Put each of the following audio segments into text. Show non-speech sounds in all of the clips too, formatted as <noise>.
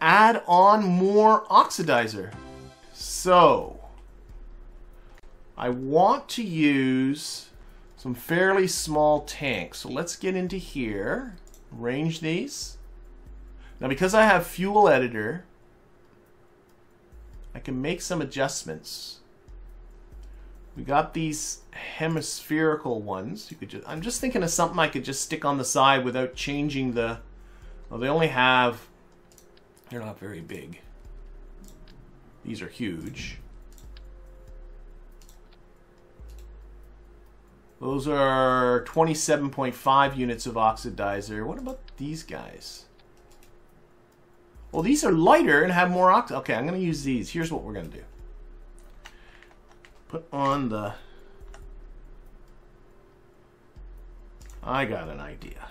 add on more oxidizer. So, I want to use some fairly small tanks. So let's get into here, arrange these. Now because I have fuel editor, I can make some adjustments. We got these hemispherical ones. You could just I'm just thinking of something I could just stick on the side without changing the well they only have they're not very big. These are huge. Those are 27.5 units of oxidizer. What about these guys? Well, these are lighter and have more ox. Okay, I'm going to use these. Here's what we're going to do. Put on the... I got an idea.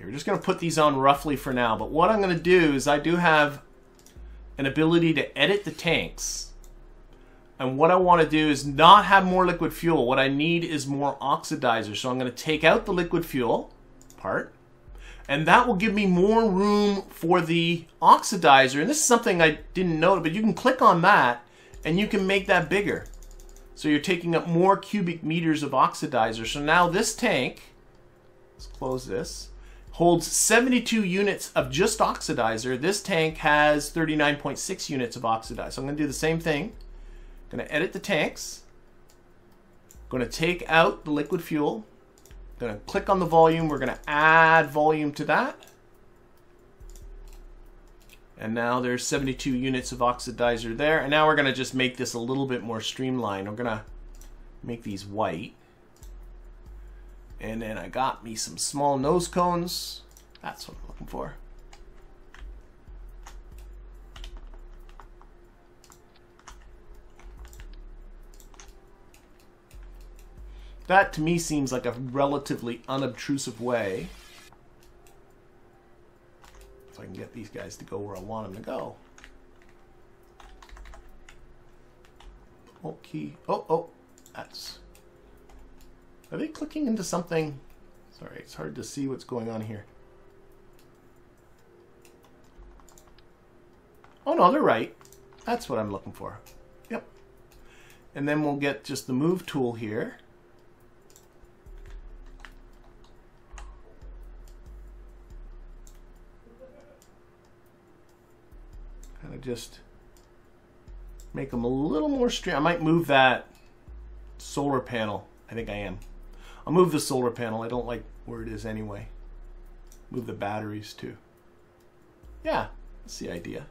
Okay, we're just going to put these on roughly for now. But what I'm going to do is I do have an ability to edit the tanks. And what I want to do is not have more liquid fuel. What I need is more oxidizer. So I'm going to take out the liquid fuel part. And that will give me more room for the oxidizer. And this is something I didn't know, but you can click on that and you can make that bigger. So you're taking up more cubic meters of oxidizer. So now this tank, let's close this, holds 72 units of just oxidizer. This tank has 39.6 units of oxidizer. So I'm going to do the same thing. I'm going to edit the tanks. I'm going to take out the liquid fuel. I'm going to click on the volume. We're going to add volume to that. And now there's 72 units of oxidizer there. And now we're going to just make this a little bit more streamlined. We're going to make these white. And then I got me some small nose cones. That's what I'm looking for. That to me seems like a relatively unobtrusive way. If I can get these guys to go where I want them to go. Oh, key. Oh, oh, that's are they clicking into something? Sorry, it's hard to see what's going on here. Oh no, they're right. That's what I'm looking for. Yep. And then we'll get just the move tool here. Kind of just make them a little more straight. I might move that solar panel. I think I am. I'll move the solar panel. I don't like where it is anyway. Move the batteries too. Yeah, that's the idea.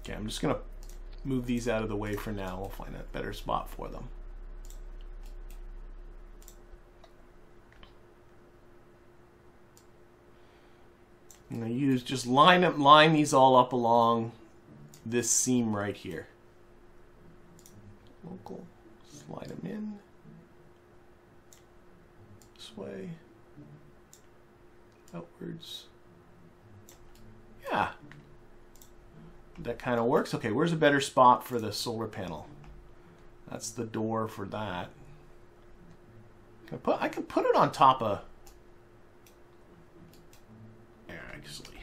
Okay, I'm just going to move these out of the way for now. We'll find a better spot for them. I'm going to use, just line up, line these all up along this seam right here local, slide them in this way, outwards. Yeah, that kind of works. Okay, where's a better spot for the solar panel? That's the door for that. Can I, put, I can put it on top of... Actually.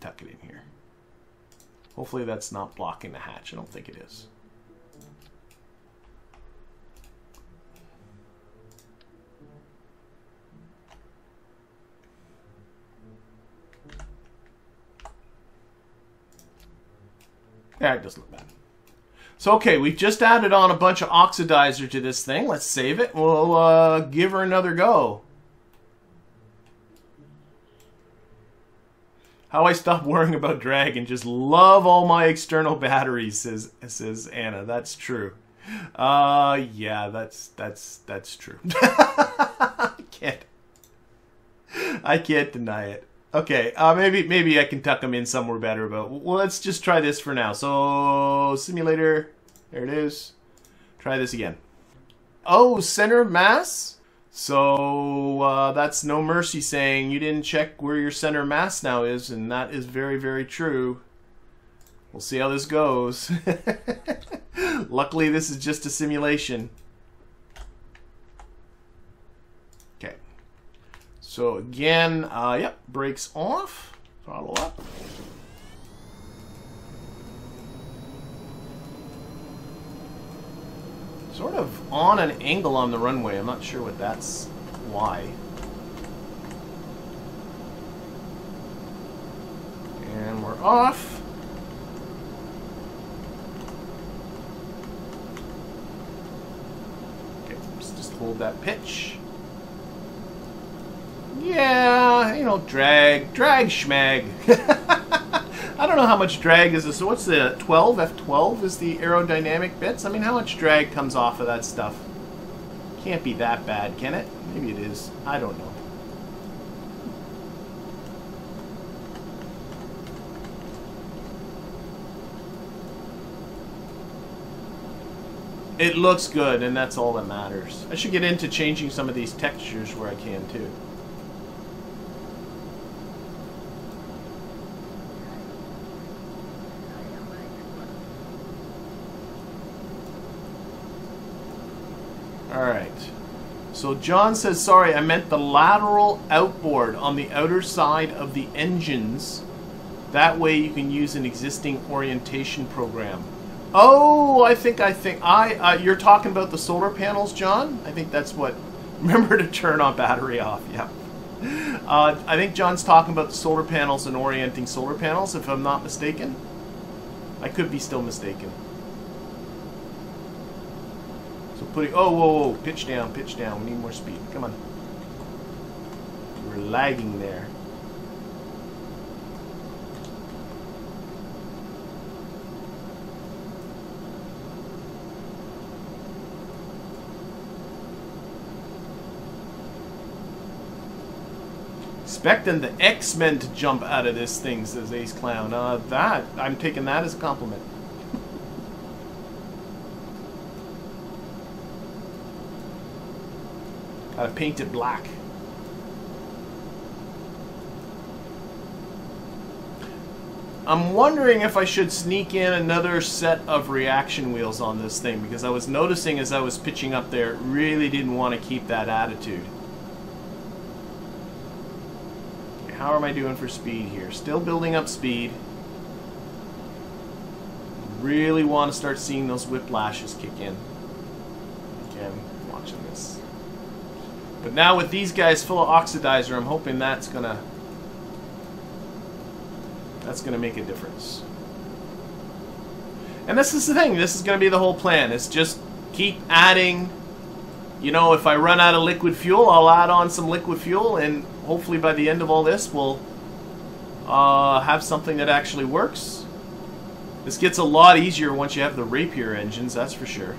Tuck it in. Hopefully that's not blocking the hatch. I don't think it is. Yeah, it doesn't look bad. So, okay, we've just added on a bunch of oxidizer to this thing. Let's save it. We'll uh, give her another go. How I stop worrying about drag and just love all my external batteries, says says Anna. That's true. Uh yeah, that's that's that's true. <laughs> I can't I can't deny it. Okay, uh, maybe maybe I can tuck them in somewhere better, but well, let's just try this for now. So simulator, there it is. Try this again. Oh, center mass. So uh, that's no mercy saying you didn't check where your center mass now is, and that is very, very true. We'll see how this goes. <laughs> Luckily, this is just a simulation. Okay. So again, uh, yep, brakes off, throttle up. Sort of on an angle on the runway. I'm not sure what that's why. And we're off. Okay, just hold that pitch. Yeah, you know, drag, drag schmag. <laughs> I don't know how much drag is this. So what's the 12? F12 is the aerodynamic bits? I mean, how much drag comes off of that stuff? Can't be that bad, can it? Maybe it is. I don't know. It looks good, and that's all that matters. I should get into changing some of these textures where I can, too. Alright. So John says, sorry, I meant the lateral outboard on the outer side of the engines. That way you can use an existing orientation program. Oh, I think I think I uh, you're talking about the solar panels, John. I think that's what. <laughs> Remember to turn on battery off. Yeah. Uh, I think John's talking about the solar panels and orienting solar panels, if I'm not mistaken. I could be still mistaken. So putting. Oh, whoa, whoa! Pitch down, pitch down. We need more speed. Come on. We're lagging there. Expecting the X-Men to jump out of this thing, says Ace Clown. Uh, that, I'm taking that as a compliment. Gotta paint it black. I'm wondering if I should sneak in another set of reaction wheels on this thing because I was noticing as I was pitching up there, really didn't want to keep that attitude. How am I doing for speed here? Still building up speed. Really want to start seeing those whiplashes kick in. Again, watching this. But now with these guys full of oxidizer, I'm hoping that's gonna that's gonna make a difference. And this is the thing. This is gonna be the whole plan. It's just keep adding. You know, if I run out of liquid fuel, I'll add on some liquid fuel and hopefully by the end of all this, we'll uh, have something that actually works. This gets a lot easier once you have the Rapier engines, that's for sure.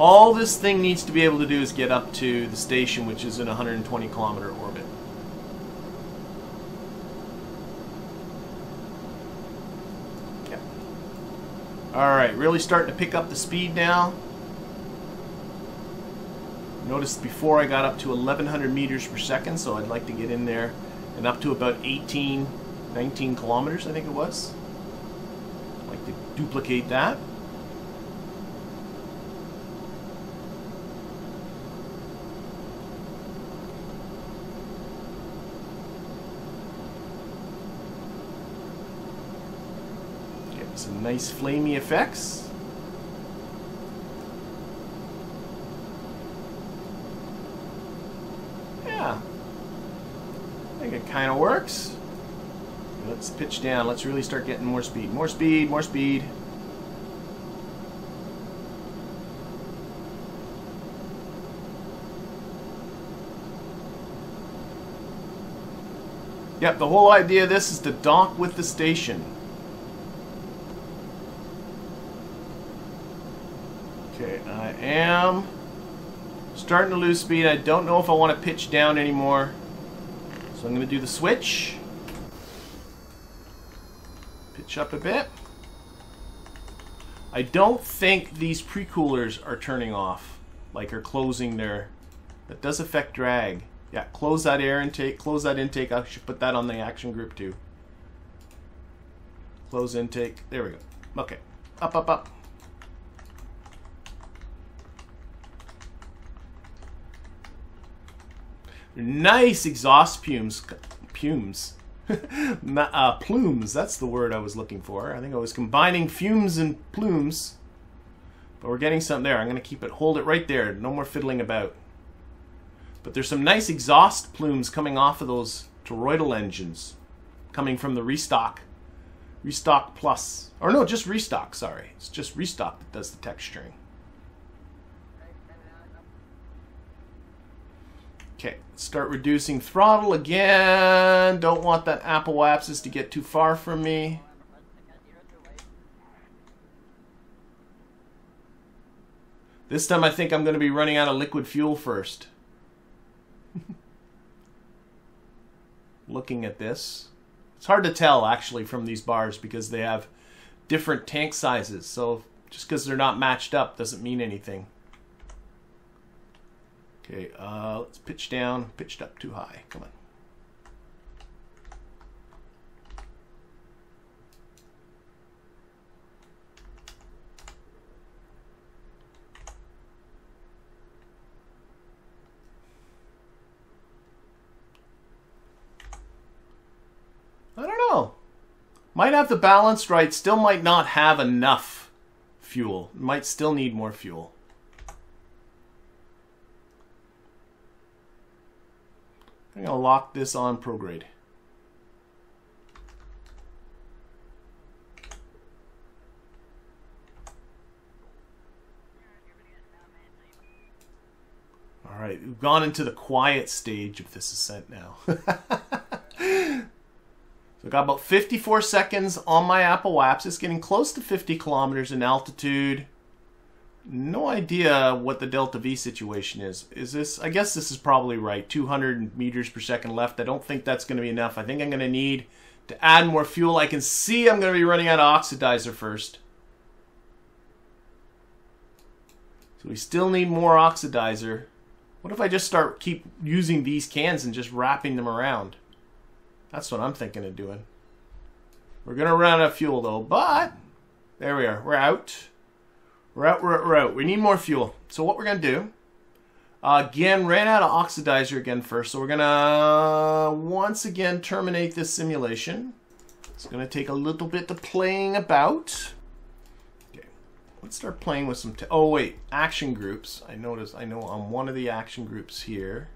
All this thing needs to be able to do is get up to the station, which is in 120 kilometer orbit. Alright, really starting to pick up the speed now. Notice before I got up to 1100 meters per second, so I'd like to get in there and up to about 18, 19 kilometers, I think it was. I'd like to duplicate that. Get some nice flamey effects. Yeah. I think it kind of works. Let's pitch down. Let's really start getting more speed. More speed, more speed. Yep, the whole idea of this is to dock with the station. Okay, I am starting to lose speed. I don't know if I want to pitch down anymore. So I'm going to do the switch. Pitch up a bit. I don't think these pre-coolers are turning off, like are closing their... That does affect drag. Yeah, close that air intake, close that intake. I should put that on the action group too. Close intake. There we go. Okay. Up, up, up. Nice exhaust fumes. Fumes. <laughs> uh, plumes, that's the word I was looking for. I think I was combining fumes and plumes. But we're getting something there. I'm going to keep it, hold it right there. No more fiddling about. But there's some nice exhaust plumes coming off of those toroidal engines. Coming from the restock. Restock Plus. Or no, just restock, sorry. It's just restock that does the texturing. Okay, start reducing throttle again. Don't want that apoapsis to get too far from me. This time I think I'm going to be running out of liquid fuel first. <laughs> Looking at this. It's hard to tell actually from these bars because they have different tank sizes. So just because they're not matched up doesn't mean anything. Okay, uh, let's pitch down. Pitched up too high. Come on. I don't know. Might have the balance right. Still might not have enough fuel. Might still need more fuel. I'm going to lock this on prograde. All right, we've gone into the quiet stage of this ascent now. <laughs> so I got about 54 seconds on my apoapsis. It's getting close to 50 kilometers in altitude no idea what the delta V situation is. Is this, I guess this is probably right, 200 meters per second left. I don't think that's going to be enough. I think I'm going to need to add more fuel. I can see I'm going to be running out of oxidizer first. So we still need more oxidizer. What if I just start keep using these cans and just wrapping them around? That's what I'm thinking of doing. We're going to run out of fuel though, but there we are. We're out. We're out, we're out, we're out. We need more fuel. So what we're going to do, uh, again, ran out of oxidizer again first. So we're going to once again terminate this simulation. It's going to take a little bit of playing about. Okay, let's start playing with some, oh wait, action groups. I noticed, I know on one of the action groups here,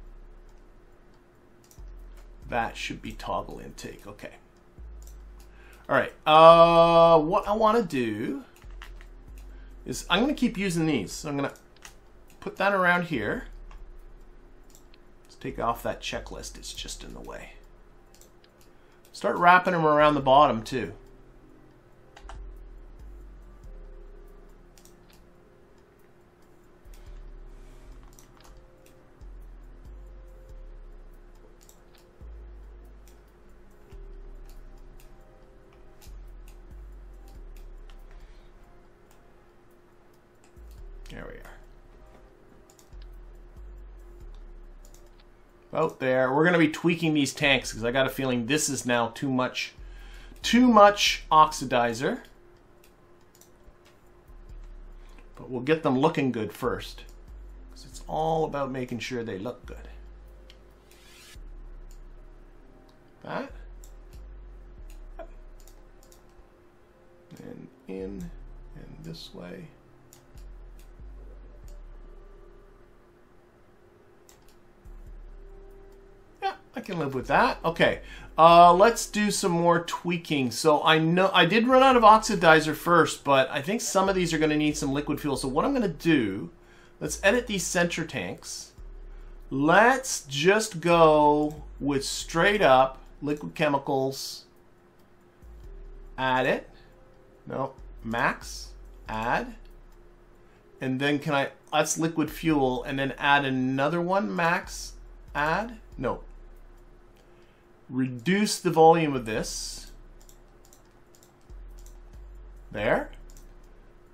that should be toggle intake. Okay. All right, uh, what I want to do is I'm going to keep using these. So I'm going to put that around here. Let's take off that checklist. It's just in the way. Start wrapping them around the bottom too. Out oh, there. We're going to be tweaking these tanks because I got a feeling this is now too much, too much oxidizer. But we'll get them looking good first because it's all about making sure they look good. That. And in and this way. Can live with that. Okay, uh, let's do some more tweaking. So I know I did run out of oxidizer first, but I think some of these are going to need some liquid fuel. So what I'm going to do, let's edit these center tanks. Let's just go with straight up liquid chemicals. Add it. No, max. Add. And then can I, that's liquid fuel, and then add another one, max, add. No, reduce the volume of this. There.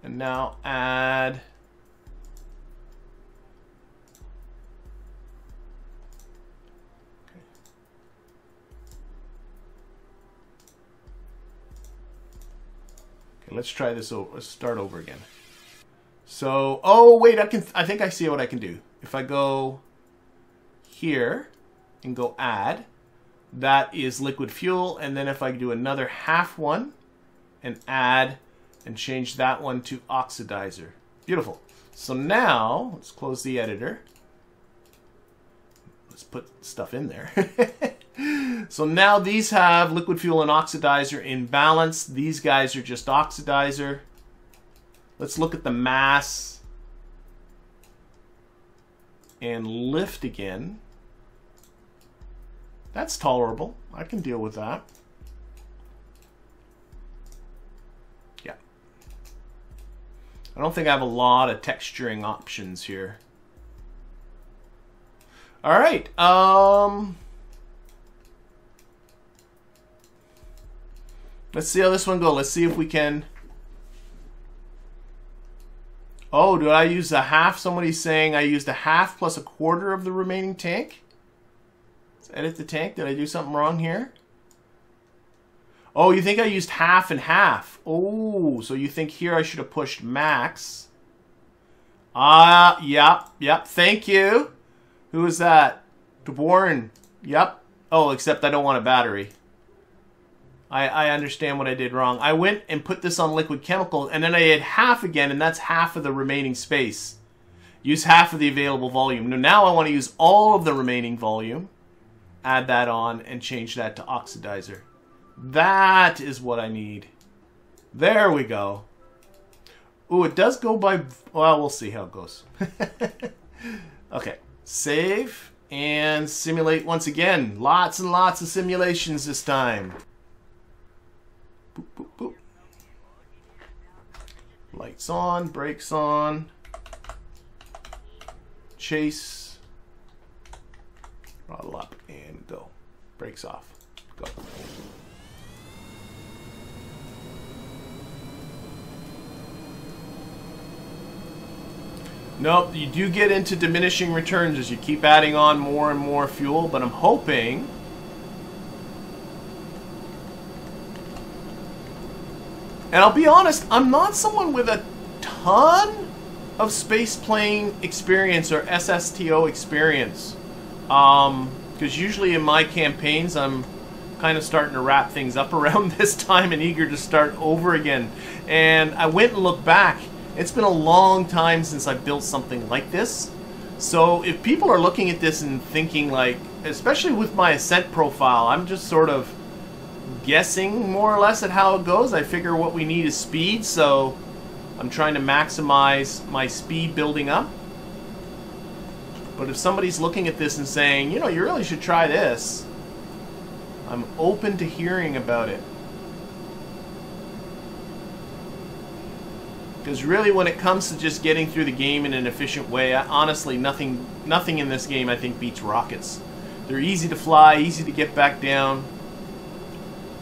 And now add let's try this over. Start over again. So, oh wait, I can. I think I see what I can do. If I go here and go add, that is liquid fuel. And then if I do another half one and add and change that one to oxidizer. Beautiful. So now, let's close the editor. Let's put stuff in there. <laughs> so now these have liquid fuel and oxidizer in balance. These guys are just oxidizer. Let's look at the mass and lift again. That's tolerable. I can deal with that. Yeah. I don't think I have a lot of texturing options here. All right. Um, let's see how this one goes. Let's see if we can... Oh, do I use a half? Somebody's saying I used a half plus a quarter of the remaining tank? Edit the tank. Did I do something wrong here? Oh, you think I used half and half. Oh, so you think here I should have pushed max. Ah, uh, yep, yep. Thank you. Who is that? DeBorn. Yep. Oh, except I don't want a battery. I, I understand what I did wrong. I went and put this on liquid chemical, and then I had half again, and that's half of the remaining space. Use half of the available volume. Now I want to use all of the remaining volume add that on and change that to oxidizer. That is what I need. There we go. Ooh, it does go by... Well, we'll see how it goes. <laughs> okay. Save and simulate once again. Lots and lots of simulations this time. Boop, boop, boop. Lights on, brakes on. Chase Throttle up and go. Brakes off. Go. Nope, you do get into diminishing returns as you keep adding on more and more fuel, but I'm hoping... And I'll be honest, I'm not someone with a ton of space plane experience or SSTO experience. Um, because usually in my campaigns, I'm kind of starting to wrap things up <laughs> around this time and eager to start over again. And I went and looked back. It's been a long time since I built something like this. So if people are looking at this and thinking like, especially with my ascent profile, I'm just sort of guessing more or less at how it goes. I figure what we need is speed, so I'm trying to maximize my speed building up. But if somebody's looking at this and saying, you know, you really should try this, I'm open to hearing about it. Because really, when it comes to just getting through the game in an efficient way, I, honestly, nothing, nothing in this game I think beats rockets. They're easy to fly, easy to get back down.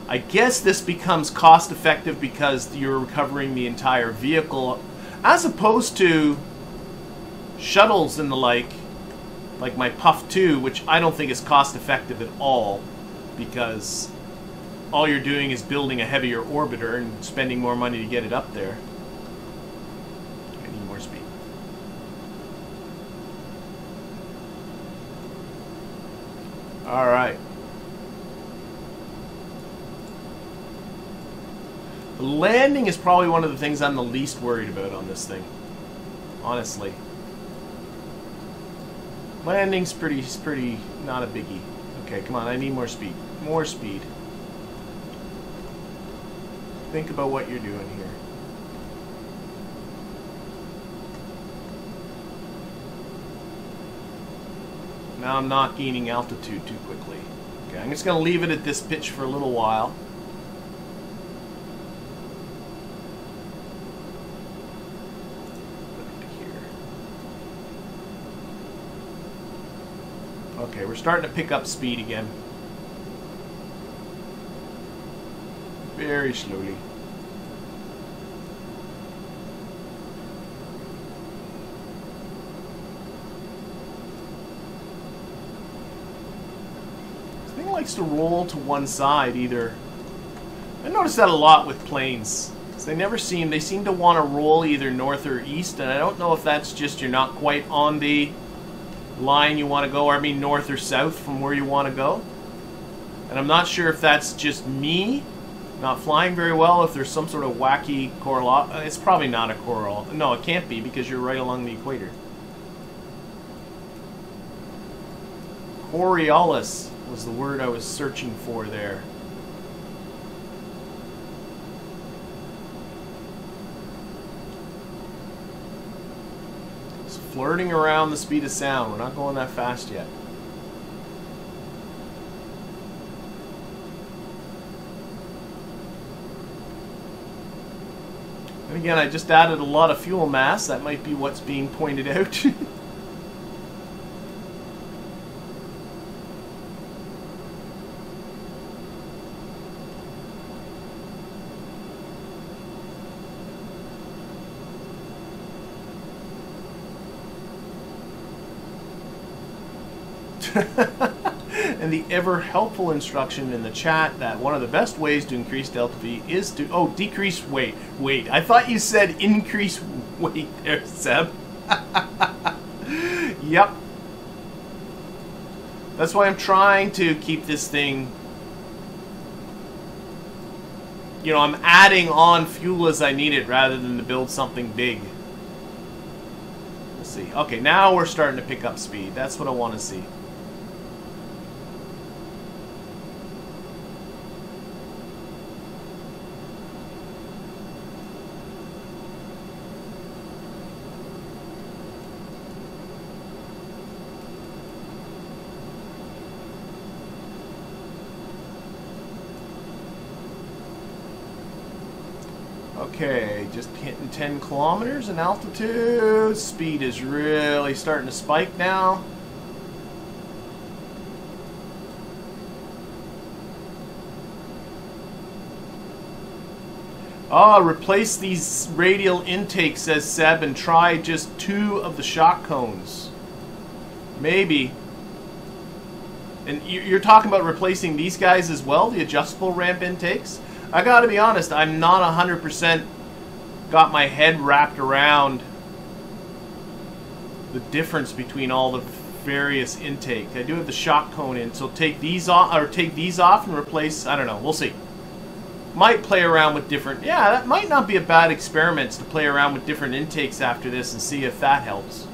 I guess this becomes cost effective because you're recovering the entire vehicle, as opposed to shuttles and the like, like my Puff 2, which I don't think is cost effective at all because all you're doing is building a heavier orbiter and spending more money to get it up there. I need more speed. Alright. Landing is probably one of the things I'm the least worried about on this thing. Honestly. Landing's pretty, pretty, not a biggie. Okay, come on, I need more speed. More speed. Think about what you're doing here. Now I'm not gaining altitude too quickly. Okay, I'm just going to leave it at this pitch for a little while. Okay, we're starting to pick up speed again. Very slowly. This thing likes to roll to one side either. I notice that a lot with planes. They never seem they seem to want to roll either north or east, and I don't know if that's just you're not quite on the line you want to go, I mean north or south from where you want to go. And I'm not sure if that's just me not flying very well, if there's some sort of wacky coral. Uh, it's probably not a coral. No, it can't be because you're right along the equator. Coriolis was the word I was searching for there. It's flirting around the speed of sound. We're not going that fast yet. And again, I just added a lot of fuel mass. That might be what's being pointed out. <laughs> <laughs> and the ever helpful instruction in the chat that one of the best ways to increase delta V is to oh decrease weight. Wait, I thought you said increase <laughs> weight there, Seb. <laughs> yep. That's why I'm trying to keep this thing. You know, I'm adding on fuel as I need it rather than to build something big. Let's see. Okay, now we're starting to pick up speed. That's what I want to see. Okay, just hitting 10 kilometers in altitude. Speed is really starting to spike now. Ah, replace these radial intakes, says Seb, and try just two of the shock cones. Maybe. And you're talking about replacing these guys as well, the adjustable ramp intakes? I gotta be honest, I'm not 100% got my head wrapped around the difference between all the various intakes. I do have the shock cone in, so take these off or take these off and replace. I don't know. We'll see. Might play around with different. Yeah, that might not be a bad experiment to play around with different intakes after this and see if that helps.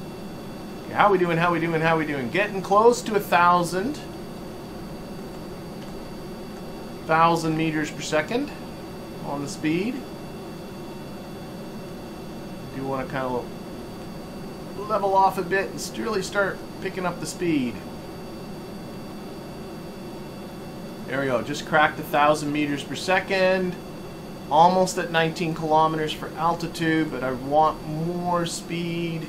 Okay, how we doing? How we doing? How we doing? Getting close to a thousand thousand meters per second on the speed. You want to kind of level off a bit and really start picking up the speed. There we go, just cracked a thousand meters per second. Almost at 19 kilometers for altitude, but I want more speed.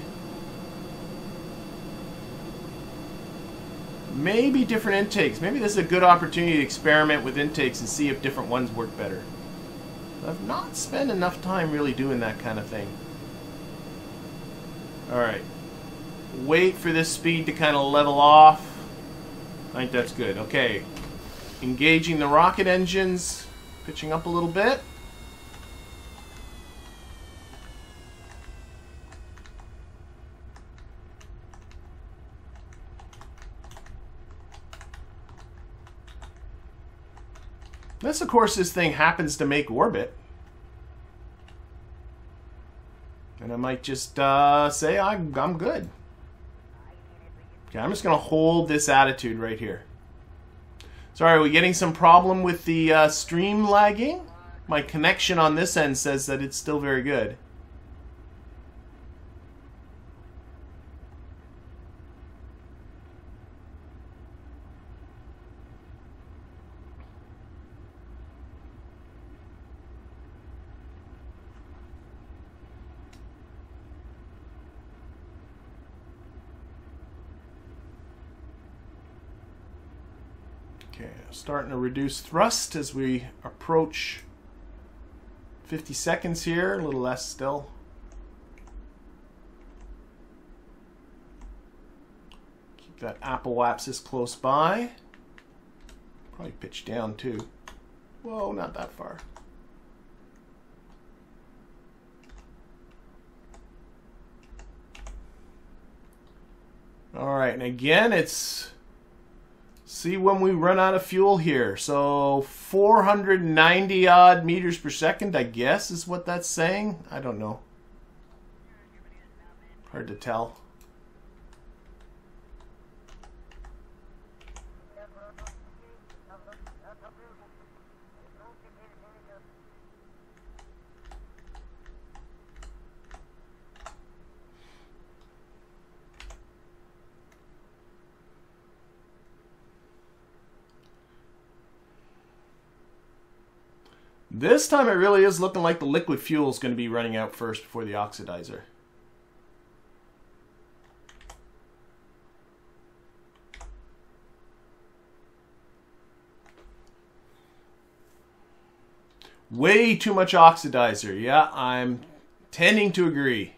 maybe different intakes. Maybe this is a good opportunity to experiment with intakes and see if different ones work better. I've not spent enough time really doing that kind of thing. Alright. Wait for this speed to kind of level off. I think that's good. Okay. Engaging the rocket engines. Pitching up a little bit. Unless, of course, this thing happens to make orbit. And I might just uh, say I'm, I'm good. Okay, I'm just going to hold this attitude right here. Sorry, are we getting some problem with the uh, stream lagging? My connection on this end says that it's still very good. Okay, starting to reduce thrust as we approach 50 seconds here, a little less still. Keep that apoapsis close by. Probably pitch down too. Whoa, not that far. All right, and again, it's see when we run out of fuel here. So 490 odd meters per second, I guess, is what that's saying. I don't know. Hard to tell. This time it really is looking like the liquid fuel is going to be running out first before the oxidizer. Way too much oxidizer. Yeah, I'm tending to agree.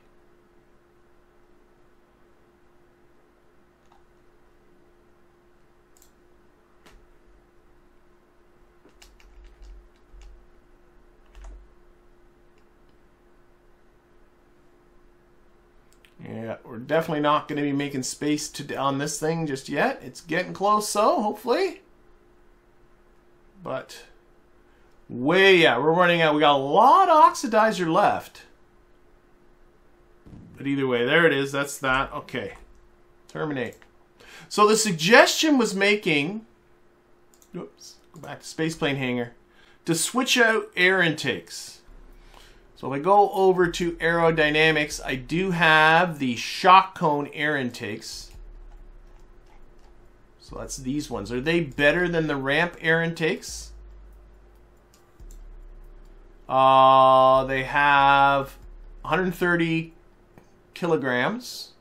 Yeah, we're definitely not going to be making space to on this thing just yet. It's getting close, so hopefully. But way, yeah, we're running out. We got a lot of oxidizer left. But either way, there it is. That's that. Okay. Terminate. So the suggestion was making, oops, go back to spaceplane hangar, to switch out air intakes. So if I go over to aerodynamics, I do have the shock cone air intakes. So that's these ones. Are they better than the ramp air intakes? Uh, they have 130 kilograms.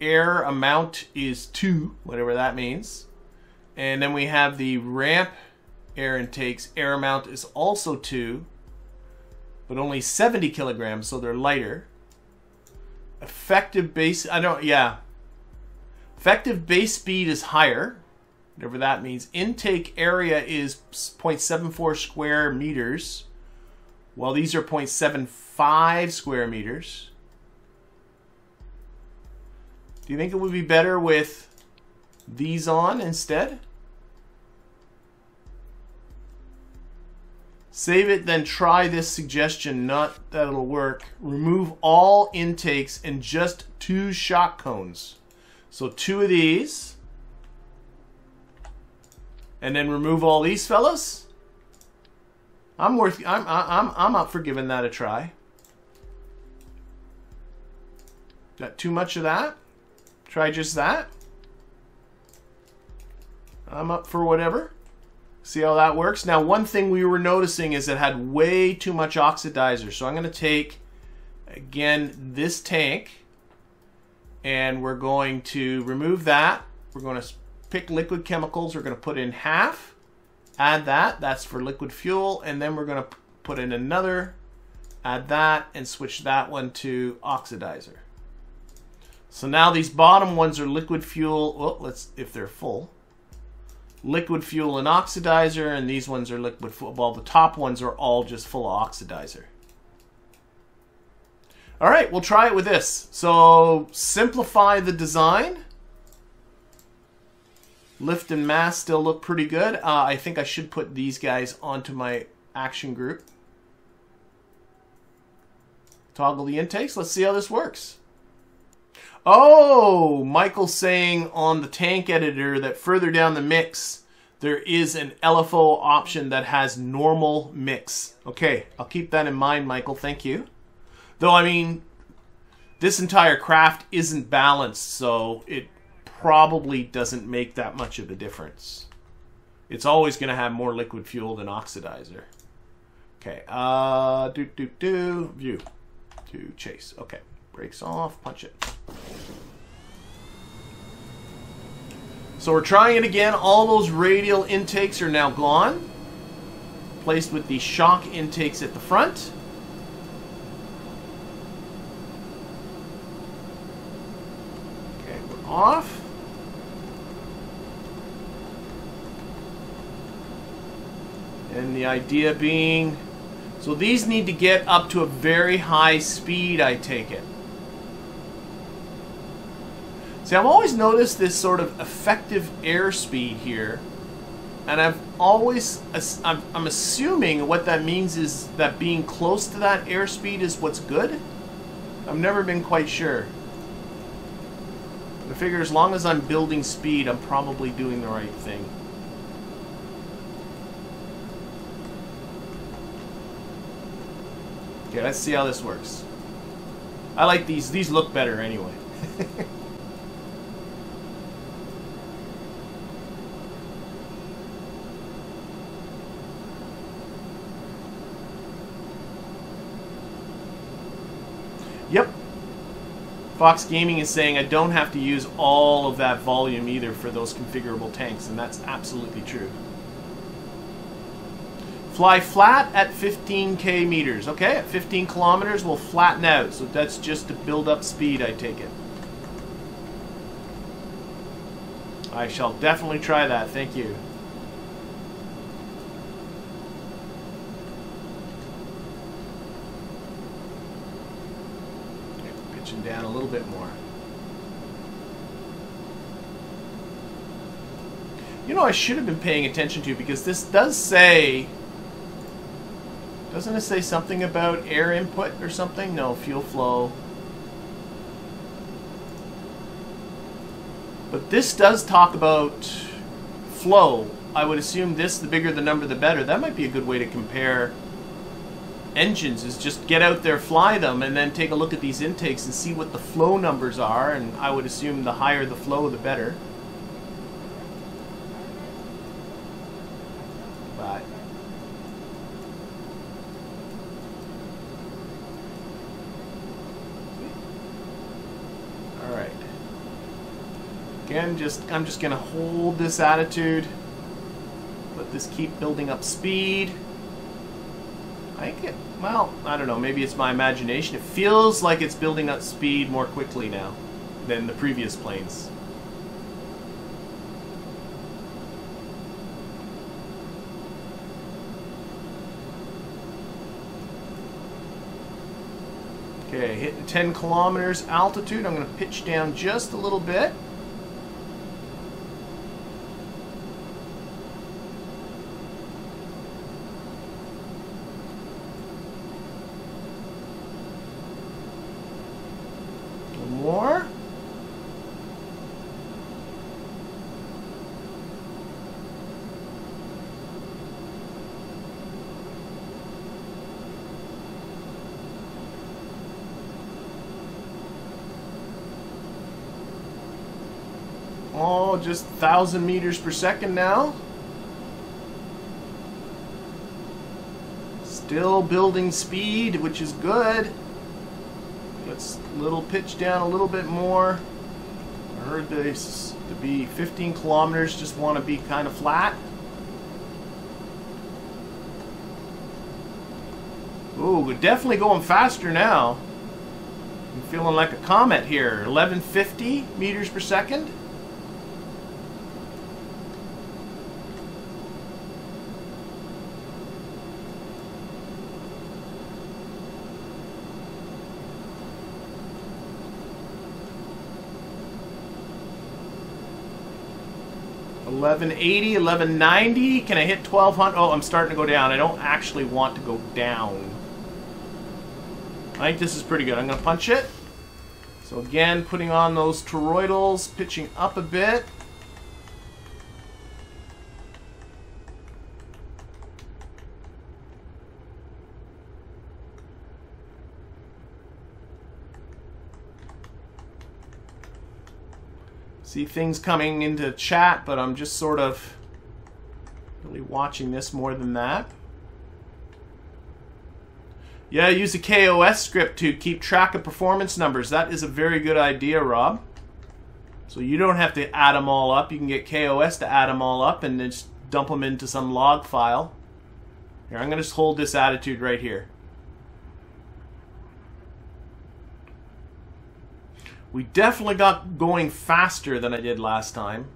Air amount is 2, whatever that means. And then we have the ramp air intakes. Air amount is also 2, but only 70 kilograms, so they're lighter. Effective base, I don't, yeah. Effective base speed is higher, whatever that means. Intake area is 0.74 square meters, while these are 0.75 square meters. Do you think it would be better with these on instead? Save it, then try this suggestion. Not that it'll work. Remove all intakes and just two shock cones. So two of these. And then remove all these fellas. I'm worth. I'm. I'm. I'm up for giving that a try. Got too much of that? Try just that. I'm up for whatever. See how that works? Now, one thing we were noticing is it had way too much oxidizer. So I'm going to take, again, this tank, and we're going to remove that. We're going to pick liquid chemicals. We're going to put in half, add that. That's for liquid fuel. And then we're going to put in another, add that, and switch that one to oxidizer. So now these bottom ones are liquid fuel. Well, let's if they're full. Liquid fuel and oxidizer, and these ones are liquid fuel. Well, the top ones are all just full oxidizer. All right, we'll try it with this. So simplify the design. Lift and mass still look pretty good. Uh, I think I should put these guys onto my action group. Toggle the intakes. Let's see how this works. Oh, Michael's saying on the tank editor that further down the mix, there is an LFO option that has normal mix. Okay, I'll keep that in mind, Michael. Thank you. Though, I mean, this entire craft isn't balanced, so it probably doesn't make that much of a difference. It's always going to have more liquid fuel than oxidizer. Okay, uh, do, do, do, view, to chase. Okay. Brakes off, punch it. So we're trying it again. All those radial intakes are now gone. Placed with the shock intakes at the front. Okay, we're off. And the idea being So these need to get up to a very high speed, I take it. See, I've always noticed this sort of effective airspeed here. And I've always, I'm, I'm assuming what that means is that being close to that airspeed is what's good. I've never been quite sure. I figure as long as I'm building speed, I'm probably doing the right thing. Okay, let's see how this works. I like these. These look better anyway. <laughs> yep. Fox Gaming is saying I don't have to use all of that volume either for those configurable tanks, and that's absolutely true. Fly flat at 15k meters. Okay, at 15 kilometers, we'll flatten out. So that's just to build up speed, I take it. I shall definitely try that. Thank you. Okay, pitching down a little bit more. You know, I should have been paying attention to because this does say doesn't it say something about air input or something? No, fuel flow. But this does talk about flow. I would assume this, the bigger the number, the better. That might be a good way to compare engines is just get out there, fly them, and then take a look at these intakes and see what the flow numbers are. And I would assume the higher the flow, the better. Again, just I'm just gonna hold this attitude. Let this keep building up speed. I get well, I don't know, maybe it's my imagination. It feels like it's building up speed more quickly now than the previous planes. Okay, hitting 10 kilometers altitude. I'm going to pitch down just a little bit. Just 1,000 meters per second now. Still building speed, which is good. Let's little pitch down a little bit more. I heard this to be 15 kilometers, just want to be kind of flat. Ooh, we're definitely going faster now. I'm feeling like a comet here. 1150 meters per second. Eleven eighty, eleven ninety. Can I hit 1200? Oh, I'm starting to go down. I don't actually want to go down. I think this is pretty good. I'm going to punch it. So again, putting on those toroidals, pitching up a bit. See things coming into chat, but I'm just sort of really watching this more than that. Yeah, use a KOS script to keep track of performance numbers. That is a very good idea, Rob. So you don't have to add them all up. You can get KOS to add them all up and then just dump them into some log file. Here, I'm going to just hold this attitude right here. We definitely got going faster than I did last time.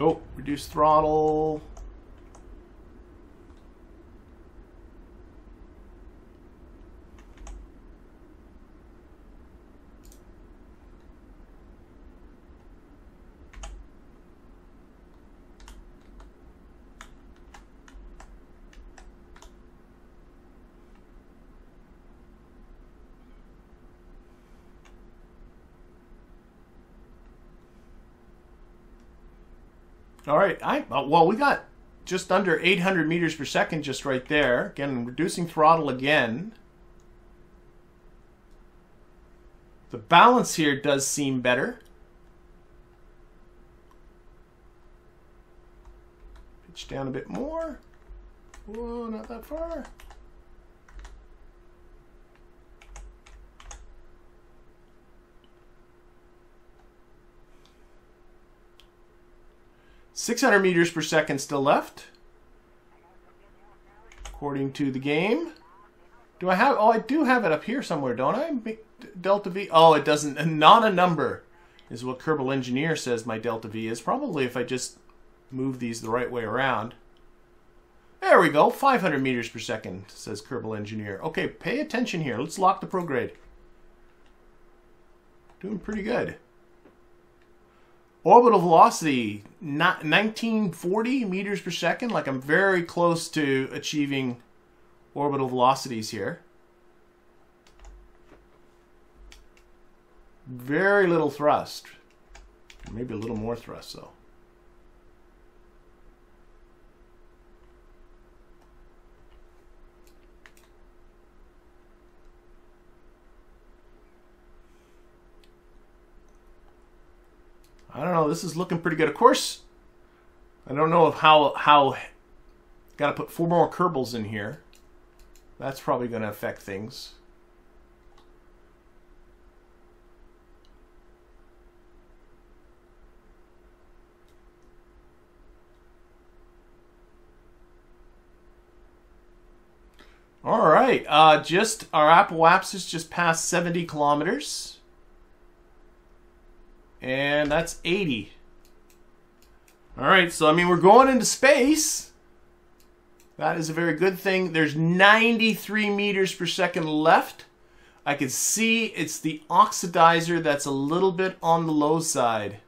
Oh, reduce throttle. All right. I uh, well, we got just under 800 meters per second just right there. Again, reducing throttle again. The balance here does seem better. Pitch down a bit more. Whoa, not that far. 600 meters per second still left. According to the game. Do I have... Oh, I do have it up here somewhere, don't I? Delta V. Oh, it doesn't... Not a number is what Kerbal Engineer says my Delta V is. Probably if I just move these the right way around. There we go. 500 meters per second, says Kerbal Engineer. Okay, pay attention here. Let's lock the prograde. Doing pretty good. Orbital velocity, not 1940 meters per second. Like I'm very close to achieving orbital velocities here. Very little thrust. Maybe a little more thrust though. I don't know. This is looking pretty good. Of course, I don't know of how how. Got to put four more Kerbals in here. That's probably going to affect things. All right, uh, just our apoapsis just past 70 kilometers. And that's 80. All right, so I mean, we're going into space. That is a very good thing. There's 93 meters per second left. I can see it's the oxidizer that's a little bit on the low side.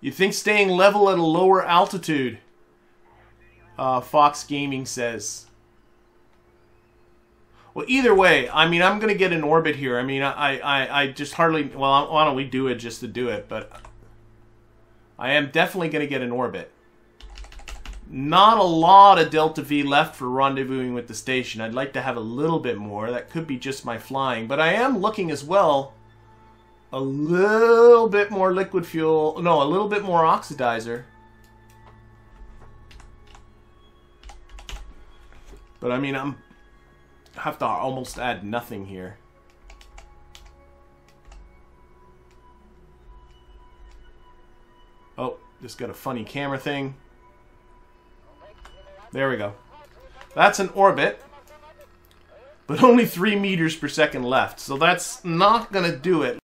You think staying level at a lower altitude uh, Fox Gaming says. Well, either way, I mean, I'm going to get an orbit here. I mean, I, I, I just hardly... Well, why don't we do it just to do it? But I am definitely going to get an orbit. Not a lot of Delta V left for rendezvousing with the station. I'd like to have a little bit more. That could be just my flying. But I am looking as well a little bit more liquid fuel. No, a little bit more oxidizer. But I mean, I'm have to almost add nothing here. Oh, just got a funny camera thing. There we go. That's an orbit. But only 3 meters per second left. So that's not going to do it.